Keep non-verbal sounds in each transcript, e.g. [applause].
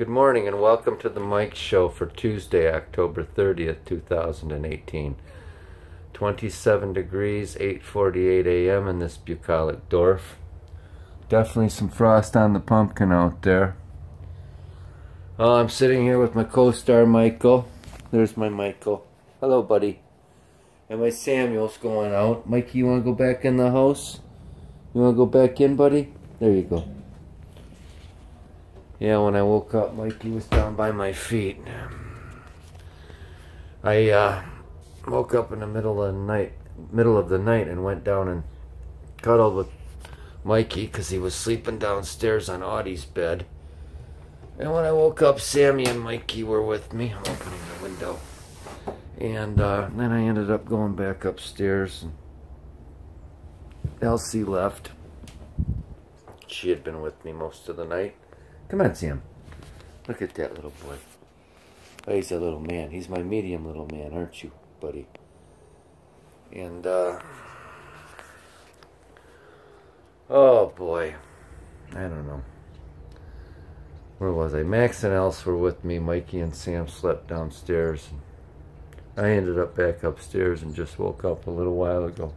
Good morning and welcome to the Mike Show for Tuesday, October 30th, 2018. 27 degrees, 8.48 a.m. in this bucolic Dorf. Definitely some frost on the pumpkin out there. Oh, I'm sitting here with my co-star Michael. There's my Michael. Hello, buddy. And my Samuel's going out. Mikey, you want to go back in the house? You want to go back in, buddy? There you go. Yeah, when I woke up, Mikey was down by my feet. I uh, woke up in the middle of the night, middle of the night, and went down and cuddled with Mikey because he was sleeping downstairs on Audie's bed. And when I woke up, Sammy and Mikey were with me. I'm opening the window. And uh, then I ended up going back upstairs. And Elsie left. She had been with me most of the night. Come on, Sam. Look at that little boy. Oh, he's a little man. He's my medium little man, aren't you, buddy? And, uh... Oh, boy. I don't know. Where was I? Max and Else were with me. Mikey and Sam slept downstairs. I ended up back upstairs and just woke up a little while ago.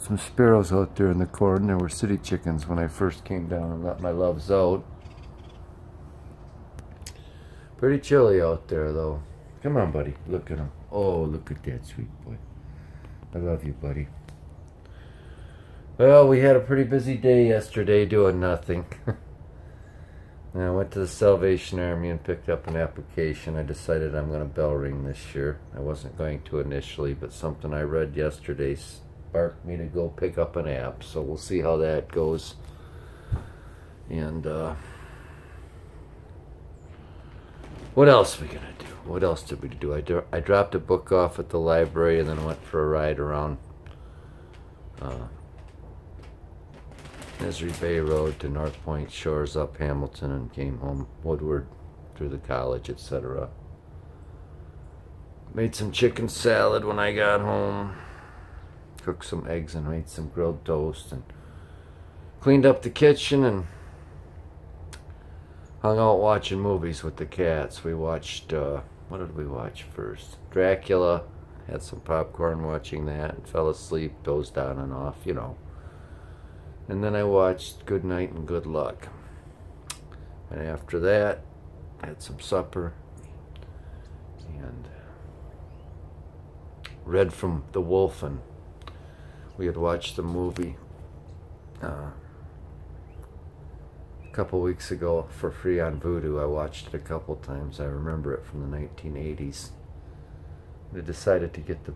Some sparrows out there in the corn. There were city chickens when I first came down and let my loves out. Pretty chilly out there though. Come on, buddy. Look at him. Oh, look at that sweet boy. I love you, buddy. Well, we had a pretty busy day yesterday doing nothing. [laughs] I went to the Salvation Army and picked up an application. I decided I'm going to bell ring this year. I wasn't going to initially, but something I read yesterday sparked me to go pick up an app. So we'll see how that goes. And uh, what else are we going to do? What else did we do? I, do? I dropped a book off at the library and then went for a ride around uh, Misery Bay Road to North Point Shores up Hamilton and came home Woodward through the college, etc. Made some chicken salad when I got home. Cooked some eggs and made some grilled toast and cleaned up the kitchen and hung out watching movies with the cats. We watched, uh, what did we watch first? Dracula. Had some popcorn watching that and fell asleep, dozed on and off, you know. And then I watched Good Night and Good Luck. And after that, had some supper and read from The Wolfen we had watched the movie uh, a couple weeks ago for free on Vudu. I watched it a couple times. I remember it from the 1980s. I decided to get the,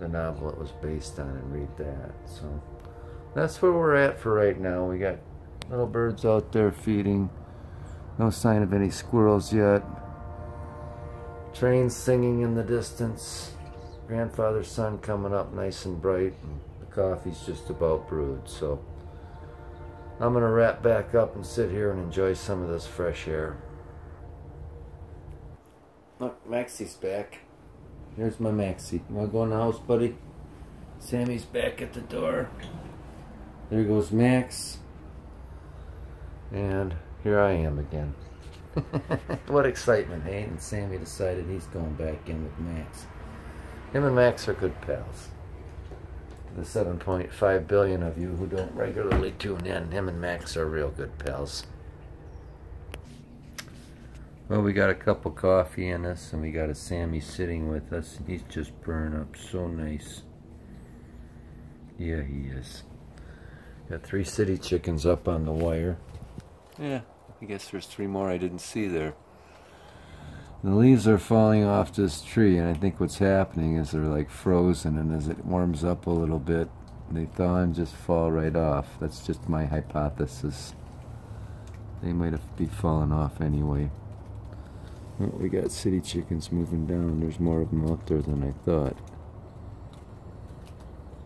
the novel it was based on and read that. So that's where we're at for right now. We got little birds out there feeding. No sign of any squirrels yet. Trains singing in the distance. Grandfather's sun coming up nice and bright. And coffee's just about brewed. So I'm going to wrap back up and sit here and enjoy some of this fresh air. Look, Maxie's back. Here's my Maxie. You want to go in the house, buddy? Sammy's back at the door. There goes Max. And here I am again. [laughs] what excitement, hey? And Sammy decided he's going back in with Max. Him and Max are good pals. The 7.5 billion of you who don't regularly tune in, him and Max are real good pals. Well, we got a cup of coffee in us, and we got a Sammy sitting with us, and he's just burning up so nice. Yeah, he is. Got three city chickens up on the wire. Yeah, I guess there's three more I didn't see there. The leaves are falling off this tree, and I think what's happening is they're like frozen, and as it warms up a little bit, they thaw and just fall right off. That's just my hypothesis. They might have be falling off anyway. Well, we got city chickens moving down. There's more of them out there than I thought.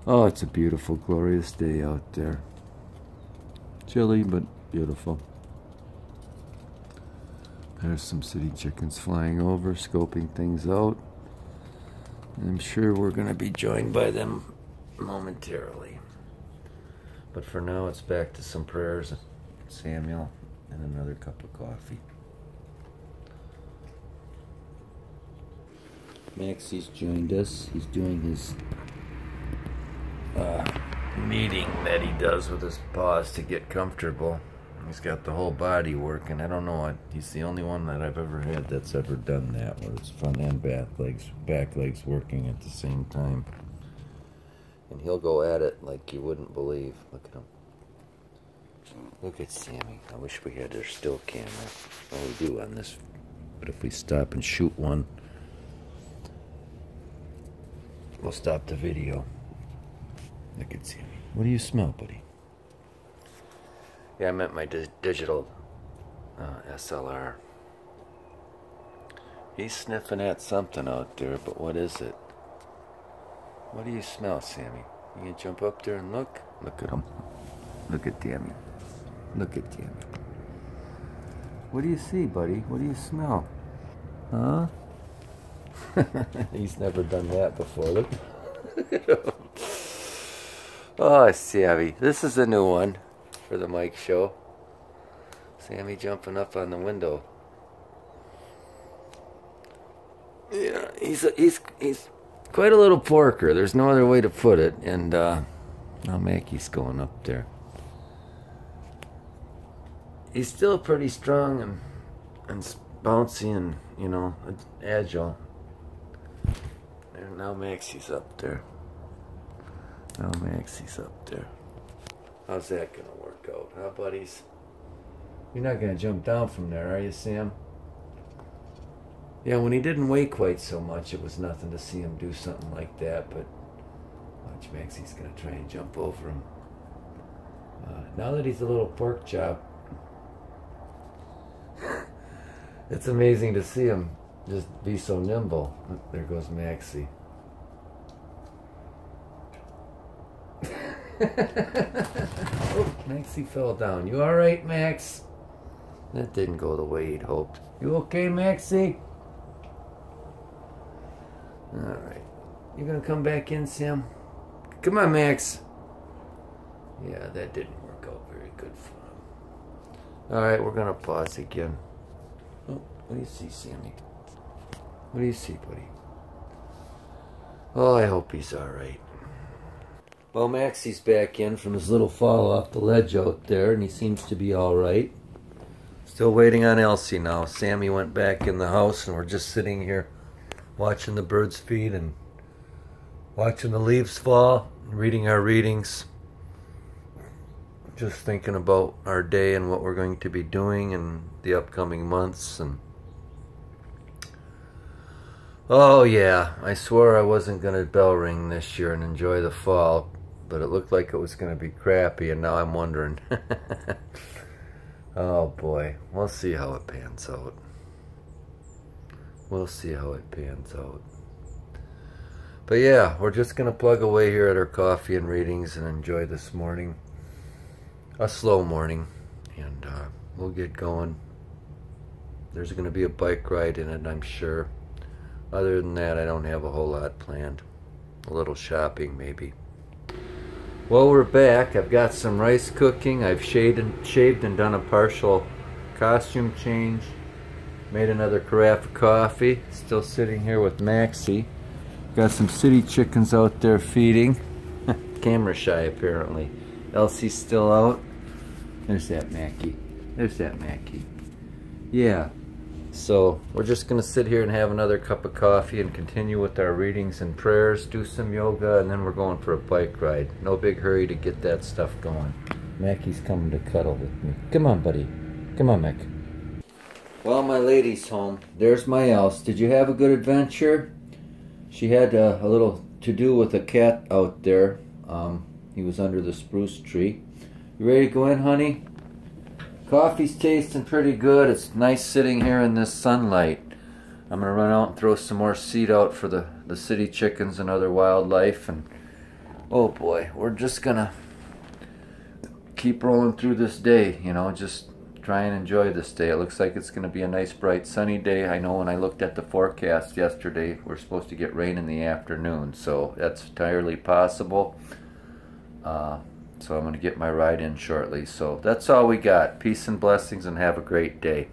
Oh, it's a beautiful, glorious day out there. Chilly, but beautiful. There's some city chickens flying over, scoping things out. I'm sure we're going to be joined by them momentarily. But for now, it's back to some prayers, Samuel, and another cup of coffee. Maxie's joined us. He's doing his uh, meeting that he does with his paws to get comfortable. He's got the whole body working. I don't know. What he's the only one that I've ever had that's ever done that, where it's front and back legs, back legs working at the same time. And he'll go at it like you wouldn't believe. Look at him. Look at Sammy. I wish we had their still camera. Well, we do on this. But if we stop and shoot one, we'll stop the video. Look at Sammy. What do you smell, buddy? Yeah, I meant my di digital uh, SLR. He's sniffing at something out there, but what is it? What do you smell, Sammy? You can jump up there and look? Look at him. Look at Tammy. Look at Tammy. What do you see, buddy? What do you smell? Huh? [laughs] He's never done that before. Look. [laughs] oh, Sammy. This is a new one for the Mike Show. Sammy jumping up on the window. Yeah, he's a, he's he's quite a little porker. There's no other way to put it. And uh, now Mackie's going up there. He's still pretty strong and and bouncy and you know agile. And now Maxie's up there. Now Maxie's up there. How's that gonna work out, huh, buddies? You're not gonna jump down from there, are you, Sam? Yeah, when he didn't weigh quite so much, it was nothing to see him do something like that, but watch Maxie's gonna try and jump over him. Uh, now that he's a little pork chop, [laughs] it's amazing to see him just be so nimble. There goes Maxie. [laughs] oh, Maxie fell down. You alright, Max? That didn't go the way he'd hoped. You okay, Maxie? Alright. You gonna come back in, Sam? Come on, Max. Yeah, that didn't work out very good for him. Alright, we're gonna pause again. Oh, what do you see, Sammy? What do you see, buddy? Oh, I hope he's alright. Well, Maxie's back in from his little fall off the ledge out there, and he seems to be alright. Still waiting on Elsie now. Sammy went back in the house, and we're just sitting here watching the birds feed and watching the leaves fall, reading our readings. Just thinking about our day and what we're going to be doing in the upcoming months and Oh yeah, I swore I wasn't going to bell ring this year and enjoy the fall, but it looked like it was going to be crappy and now I'm wondering. [laughs] oh boy, we'll see how it pans out. We'll see how it pans out. But yeah, we're just going to plug away here at our coffee and readings and enjoy this morning. A slow morning. And uh, we'll get going. There's going to be a bike ride in it, I'm sure. Other than that, I don't have a whole lot planned. A little shopping, maybe. Well, we're back. I've got some rice cooking. I've shaved and, shaved and done a partial costume change. Made another carafe of coffee. Still sitting here with Maxie. Got some city chickens out there feeding. [laughs] Camera shy, apparently. Elsie's still out. There's that Mackie. There's that Mackie. Yeah, so we're just going to sit here and have another cup of coffee and continue with our readings and prayers, do some yoga, and then we're going for a bike ride. No big hurry to get that stuff going. Mackie's coming to cuddle with me. Come on, buddy. Come on, Mac. Well, my lady's home. There's my Else. Did you have a good adventure? She had uh, a little to do with a cat out there. Um, he was under the spruce tree. You ready to go in, honey? Coffee's tasting pretty good. It's nice sitting here in this sunlight. I'm going to run out and throw some more seed out for the, the city chickens and other wildlife. And oh boy, we're just going to keep rolling through this day, you know, just try and enjoy this day. It looks like it's going to be a nice, bright, sunny day. I know when I looked at the forecast yesterday, we're supposed to get rain in the afternoon, so that's entirely possible. Uh, so I'm going to get my ride in shortly. So that's all we got. Peace and blessings and have a great day.